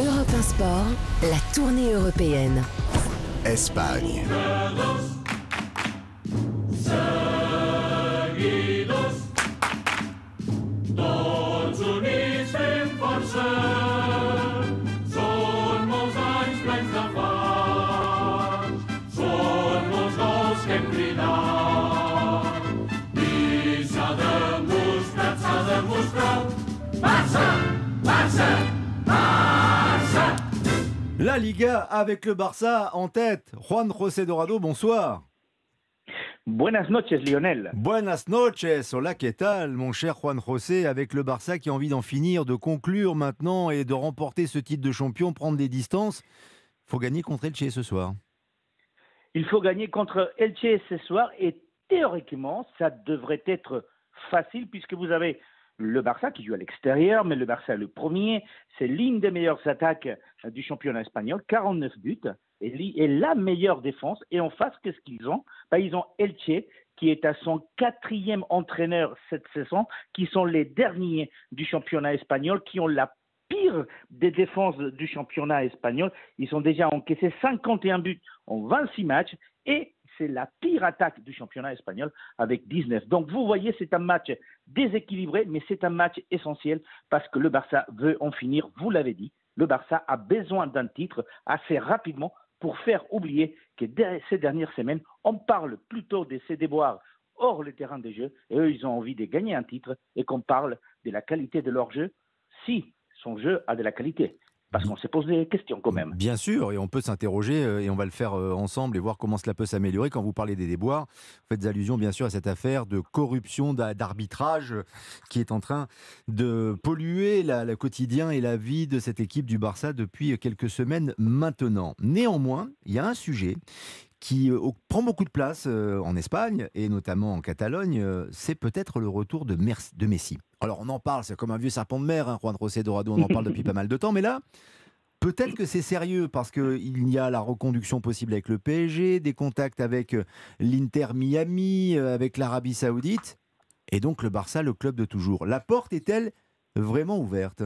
Europe 1 Sport, la tournée européenne. Espagne. Liga avec le Barça en tête. Juan José Dorado, bonsoir. Buenas noches, Lionel. Buenas noches. Hola, ¿qué tal, mon cher Juan José, avec le Barça qui a envie d'en finir, de conclure maintenant et de remporter ce titre de champion, prendre des distances. faut gagner contre Elche ce soir. Il faut gagner contre Elche ce soir et théoriquement, ça devrait être facile puisque vous avez le Barça qui joue à l'extérieur, mais le Barça le premier. C'est l'une des meilleures attaques du championnat espagnol, 49 buts, et la meilleure défense. Et en face, qu'est-ce qu'ils ont? Bah, Ils ont Elche qui est à son quatrième entraîneur cette saison, qui sont les derniers du championnat espagnol, qui ont la pire des défenses du championnat espagnol. Ils ont déjà encaissé 51 buts en 26 matchs et c'est la pire attaque du championnat espagnol avec 19. Donc vous voyez, c'est un match déséquilibré, mais c'est un match essentiel parce que le Barça veut en finir, vous l'avez dit. Le Barça a besoin d'un titre assez rapidement pour faire oublier que ces dernières semaines, on parle plutôt de ses déboires hors le terrain de jeu et eux, ils ont envie de gagner un titre et qu'on parle de la qualité de leur jeu si son jeu a de la qualité. Parce qu'on s'est posé des questions quand même. Bien sûr, et on peut s'interroger, euh, et on va le faire euh, ensemble et voir comment cela peut s'améliorer. Quand vous parlez des déboires, vous faites allusion bien sûr à cette affaire de corruption, d'a- d'arbitrage euh, qui est en train de polluer le quotidien et la vie de cette équipe du Barça depuis quelques semaines maintenant. Néanmoins, il y a un sujet qui euh, prend beaucoup de place euh, en Espagne et notamment en Catalogne, euh, c'est peut-être le retour de, Messi. Alors on en parle, c'est comme un vieux serpent de mer, hein, Juan José Dorado, on en parle depuis pas mal de temps, mais là, Peut-être que c'est sérieux parce qu'il y a la reconduction possible avec le PSG, des contacts avec l'Inter Miami, avec l'Arabie Saoudite, et donc le Barça, le club de toujours. La porte est-elle vraiment ouverte?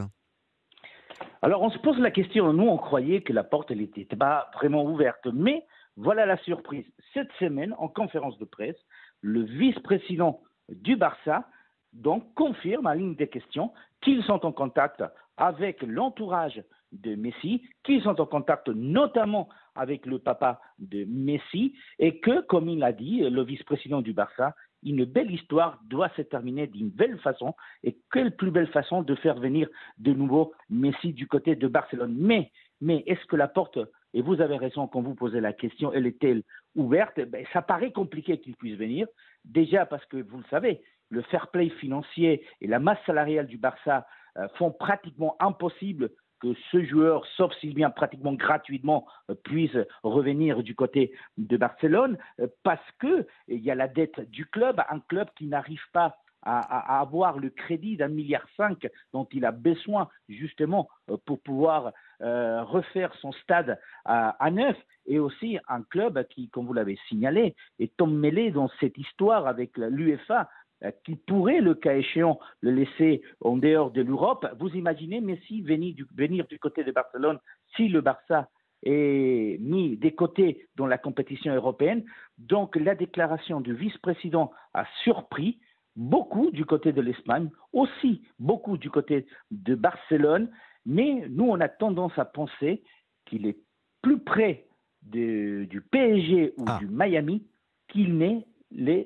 Alors on se pose la question, nous on croyait que la porte elle n'était pas vraiment ouverte, mais voilà la surprise. Cette semaine, en conférence de presse, le vice-président du Barça donc confirme en ligne des questions qu'ils sont en contact avec l'entourage de Messi, qu'ils sont en contact notamment avec le papa de Messi, et que, comme il a dit, le vice-président du Barça, une belle histoire doit se terminer d'une belle façon, et quelle plus belle façon de faire venir de nouveau Messi du côté de Barcelone. Mais, mais est-ce que la porte, et vous avez raison quand vous posez la question, elle est-elle ouverte? Ben, Ça paraît compliqué qu'il puisse venir, déjà parce que vous le savez, le fair play financier et la masse salariale du Barça euh, font pratiquement impossible que ce joueur, sauf s'il vient pratiquement gratuitement, euh, puisse revenir du côté de Barcelone, euh, parce que il y a la dette du club, un club qui n'arrive pas à, avoir le crédit d'un milliard cinq dont il a besoin justement euh, pour pouvoir euh, refaire son stade à, neuf, et aussi un club qui, comme vous l'avez signalé, est emmêlé dans cette histoire avec l'UEFA euh, qui pourrait, le cas échéant, le laisser en dehors de l'Europe. Vous imaginez Messi venir venir du côté de Barcelone si le Barça est mis des côtés dans la compétition européenne. Donc la déclaration du vice-président a surpris beaucoup du côté de l'Espagne, aussi beaucoup du côté de Barcelone, mais nous, on a tendance à penser qu'il est plus près de- du PSG ou Ah. du Miami qu'il n'est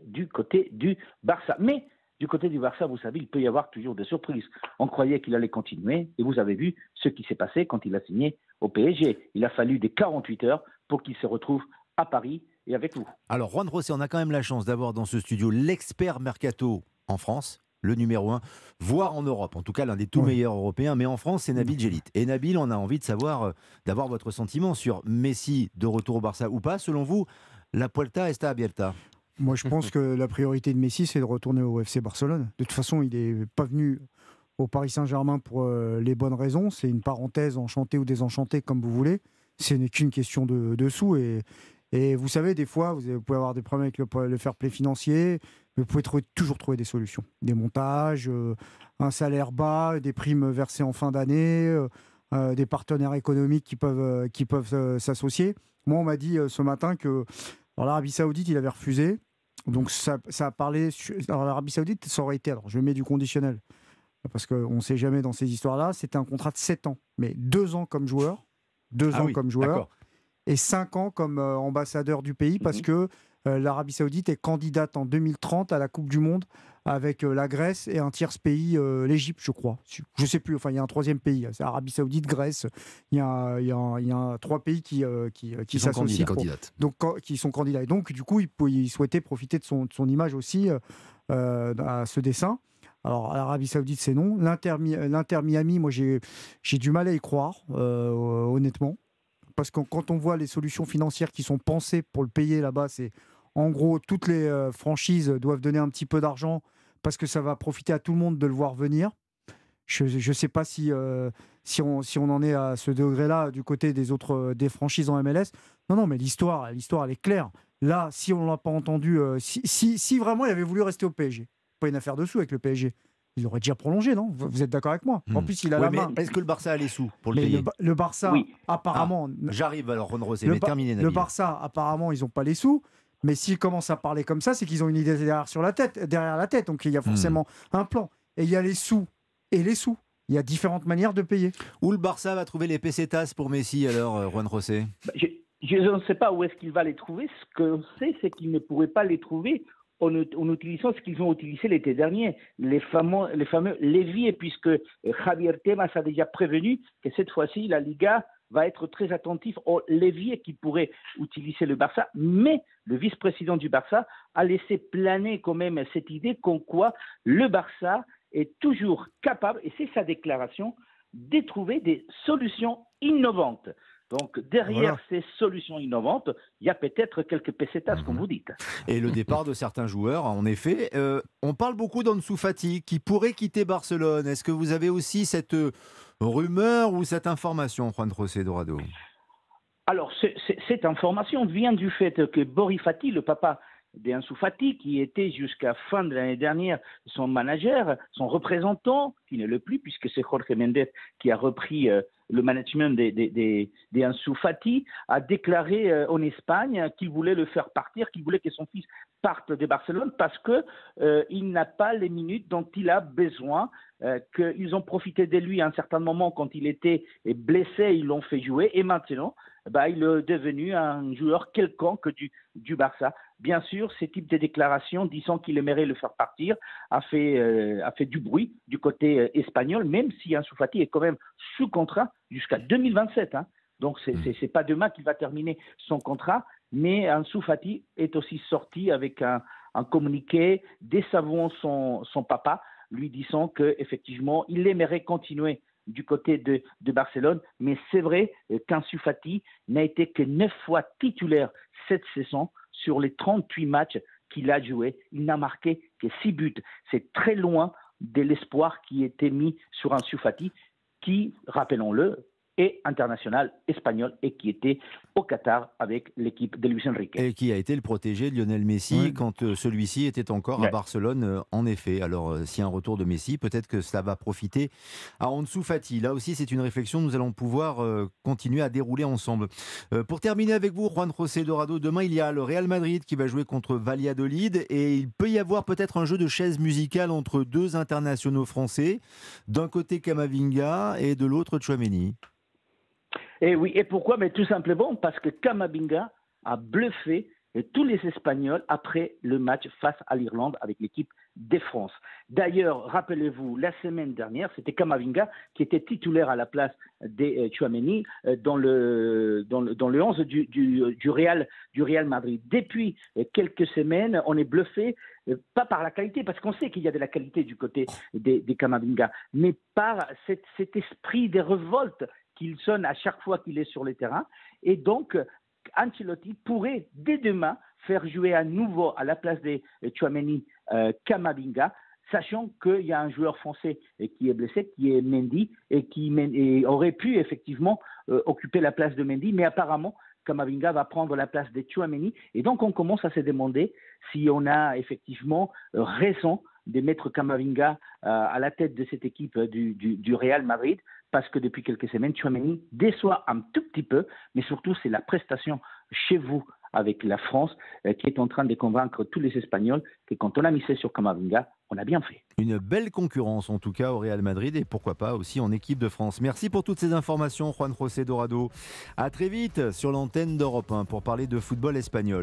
du côté du Barça. Mais du côté du Barça, vous savez, il peut y avoir toujours des surprises. On croyait qu'il allait continuer, et vous avez vu ce qui s'est passé quand il a signé au PSG. Il a fallu des 48 heures pour qu'il se retrouve à Paris et avec vous. Alors Juan José, on a quand même la chance d'avoir dans ce studio l'expert mercato en France, le numéro un, voire en Europe, en tout cas l'un des tout Ouais. meilleurs européens, mais en France c'est Nabil Djelit. Et Nabil, on a envie de savoir, euh, d'avoir votre sentiment sur Messi de retour au Barça ou pas. Selon vous, la Puerta está abierta? Moi, je pense que la priorité de Messi, c'est de retourner au FC Barcelone. De toute façon, il n'est pas venu au Paris Saint-Germain pour euh, les bonnes raisons. C'est une parenthèse enchantée ou désenchantée, comme vous voulez. Ce n'est qu'une question de, de sous. Et, et vous savez, des fois, vous, avez- vous pouvez avoir des problèmes avec le, le fair play financier, mais vous pouvez trouver- toujours trouver des solutions. Des montages, euh, un salaire bas, des primes versées en fin d'année, euh, des partenaires économiques qui peuvent, qui peuvent s'associer. Moi, on m'a dit ce matin que l'Arabie Saoudite, il avait refusé. Donc ça, ça a parlé. Alors l'Arabie Saoudite, ça aurait été. Alors je mets du conditionnel parce qu'on ne sait jamais dans ces histoires-là. C'était un contrat de 7 ans, mais 2 ans comme joueur, 2 Ah ans oui, comme joueur d'accord. Et 5 ans comme euh, ambassadeur du pays parce Mhm. que euh, l'Arabie Saoudite est candidate en 2030 à la Coupe du Monde avec euh, la Grèce et un tiers pays, euh, l'Égypte, je crois. Je sais plus. Enfin, il y a un troisième pays. C'est Arabie Saoudite, Grèce. Il y a, il y a- il y a trois pays qui, euh, qui, qui Qui sont s'associent pour- donc qui sont candidats. Et donc, du coup, il, il souhaitait profiter de son, de son image aussi euh, à ce dessin. Alors, l'Arabie Saoudite, c'est non. L'Inter Mi- l'Inter Miami, moi, j'ai du mal à y croire, honnêtement. Parce que quand on voit les solutions financières qui sont pensées pour le payer là-bas, c'est en gros, toutes les euh, franchises doivent donner un petit peu d'argent parce que ça va profiter à tout le monde de le voir venir. Je ne sais pas si, euh, si, on, si on en est à ce degré-là du côté des autres euh, des franchises en MLS. Non, non, mais l'histoire, l'histoire, elle est claire. Là, si on ne l'a pas entendu, si, si, si vraiment il avait voulu rester au PSG, pas une affaire de sous avec le PSG, il aurait déjà prolongé, non? Vous, êtes d'accord avec moi? En Hmm. plus, il a Oui, la main. est-ce que le Barça a les sous pour le Mais le, payer? Ba- le Barça, Oui. apparemment, J'arrive alors, Ron Rosé, le, mais terminez, le. Barça, apparemment, ils n'ont pas les sous. Mais s'ils commencent à parler comme ça, c'est qu'ils ont une idée derrière, sur la tête, derrière la tête. Donc il y a forcément un plan. Et il y a les sous et les sous. Il y a différentes manières de payer. Où le Barça va trouver les pesetas pour Messi alors, euh, Juan José? Bah, Je, je ne sais pas où est-ce qu'il va les trouver. Ce qu'on sait, c'est qu'il ne pourrait pas les trouver en, ut- en utilisant ce qu'ils ont utilisé l'été dernier, les fameux, les leviers, puisque euh, Javier Temas a déjà prévenu que cette fois-ci, la Liga va être très attentif aux leviers qui pourraient utiliser le Barça. Mais le vice-président du Barça a laissé planer quand même cette idée qu'en quoi le Barça est toujours capable, et c'est sa déclaration, de trouver des solutions innovantes. Donc derrière Voilà. ces solutions innovantes, il y a peut-être quelques pesetas, comme vous dites. Et le départ de certains joueurs, en effet. Euh, on parle beaucoup d'Ansu Fati qui pourrait quitter Barcelone. Est-ce que vous avez aussi cette euh, rumeur ou cette information, Juan José Dorado? Alors, ce- ce- cette information vient du fait que Boris Fati, le papa d'Ansu Fati, qui était jusqu'à fin de l'année dernière son manager, son représentant, qui ne l'est plus, puisque c'est Jorge Mendes qui a repris euh, le management des, des, a déclaré euh, en Espagne qu'il voulait le faire partir, qu'il voulait que son fils parte de Barcelone parce que euh, il n'a pas les minutes dont il a besoin, euh, qu'ils ont profité de lui à un certain moment quand il était blessé, ils l'ont fait jouer, et maintenant, bah, il est devenu un joueur quelconque du, du Barça. Bien sûr, ce type de déclaration disant qu'il aimerait le faire partir a fait, euh, a fait du bruit du côté euh, espagnol, même si Ansu Fati est quand même sous contrat jusqu'à 2027. Hein. Donc, c'est c'est- c'est pas demain qu'il va terminer son contrat, mais Ansu Fati est aussi sorti avec un, un communiqué désavouant son, papa, lui disant qu'effectivement, il aimerait continuer du côté de, Barcelone, mais c'est vrai euh, qu'Ansu Fati n'a été que neuf fois titulaire cette saison sur les 38 matchs qu'il a joué. Il n'a marqué que six buts. C'est très loin de l'espoir qui était mis sur Ansu Fati, qui, rappelons-le, est international espagnol et qui était au Qatar avec l'équipe de Luis Enrique. Et qui a été le protégé de Lionel Messi quand euh, celui-ci était encore à. Barcelone, euh, en effet. Alors, euh, s'il y a un retour de Messi, peut-être que cela va profiter à Ansu Fati. Là aussi, c'est une réflexion que nous allons pouvoir euh, continuer à dérouler ensemble. Euh, pour terminer avec vous, Juan José Dorado, demain, il y a le Real Madrid qui va jouer contre Valladolid et il peut y avoir peut-être un jeu de chaise musicale entre deux internationaux français. D'un côté, Kamavinga et de l'autre, Chouameni. Et oui, et pourquoi? Mais tout simplement parce que Kamavinga a bluffé tous les Espagnols après le match face à l'Irlande avec l'équipe des France. D'ailleurs, rappelez-vous, la semaine dernière, c'était Kamavinga qui était titulaire à la place des euh, Chouameni euh, dans le dans le dans le 11 du, du, Real du Real Madrid. Depuis euh, quelques semaines, on est bluffé pas par la qualité, parce qu'on sait qu'il y a de la qualité du côté des, des Kamavinga, mais par cet, cet esprit de révolte qu'il sonne à chaque fois qu'il est sur le terrain. Et donc, Ancelotti pourrait dès demain faire jouer à nouveau à la place de Chouameni euh, Kamavinga, sachant qu'il y a un joueur français euh, qui est blessé, qui est Mendy, et qui aurait pu effectivement euh, occuper la place de Mendy, mais apparemment Kamavinga va prendre la place de Chouameni. Et donc on commence à se demander si on a effectivement euh, raison de mettre Kamavinga à la tête de cette équipe du Real Madrid, parce que depuis quelques semaines, Chouameni déçoit un tout petit peu, mais surtout c'est la prestation chez vous avec la France euh, qui est en train de convaincre tous les Espagnols que quand on a misé sur Camavinga, on a bien fait. Une belle concurrence en tout cas au Real Madrid et pourquoi pas aussi en équipe de France. Merci pour toutes ces informations Juan José Dorado. À très vite sur l'antenne d'Europe 1 pour parler de football espagnol.